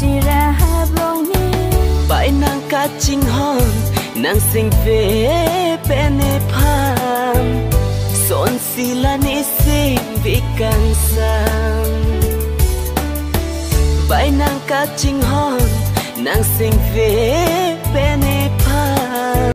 chỉ ra ha ni bài nàng cá chinh hòn nàng sing về bên e pham son si la ni sing vì càng sang bài nàng cá chinh hòn nàng sing về